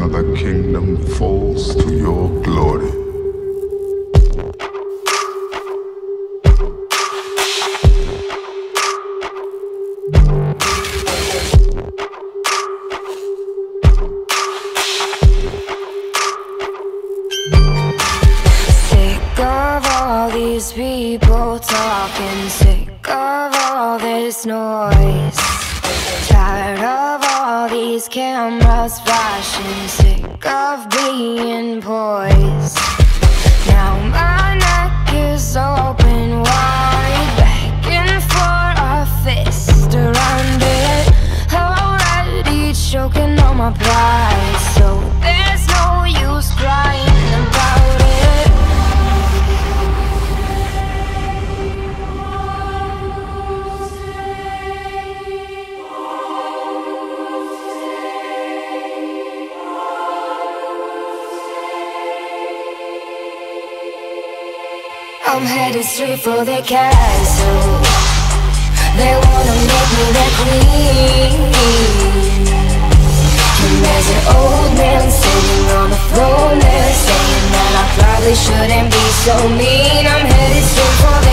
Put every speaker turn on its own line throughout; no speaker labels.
the kingdom falls to your glory.
Sick of all these people talking, sick of all this noise. Tired of all these cameras flashing, sick of being poised. I'm headed straight for the castle. They wanna make me their queen. And there's an old man sitting on the throne there, saying that I probably shouldn't be so mean. I'm headed straight for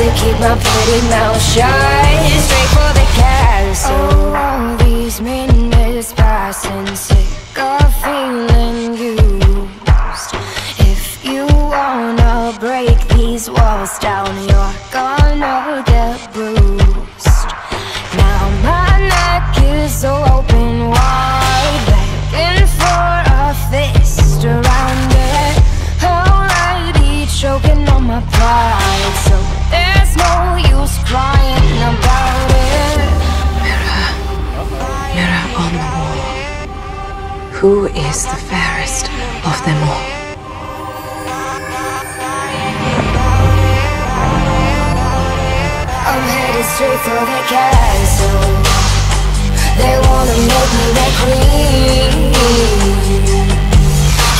probably keep my pretty mouth shut. Straight for the castle. Oh, all these minutes passing Sick of feeling used. If you wanna break these walls down You're use crying about it
Mirror on the wall. Who is the fairest of them all?
I'm headed straight for the castle They wanna make me their queen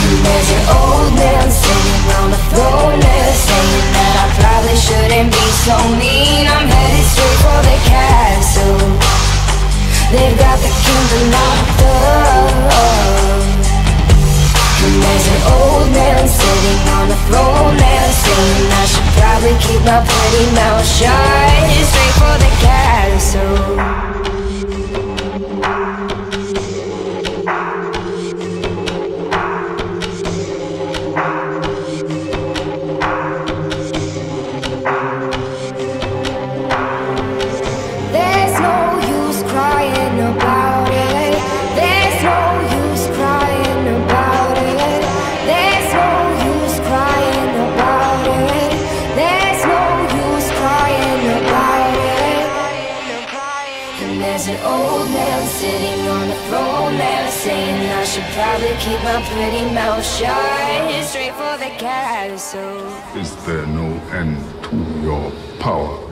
And there's an old man sitting on the throne there's an old man sitting on the throne there Saying I should probably keep my pretty mouth shut. Straight for An old man sitting on the throne there saying I should probably keep my pretty mouth shut. Straight for the castle.
Is there no end to your power?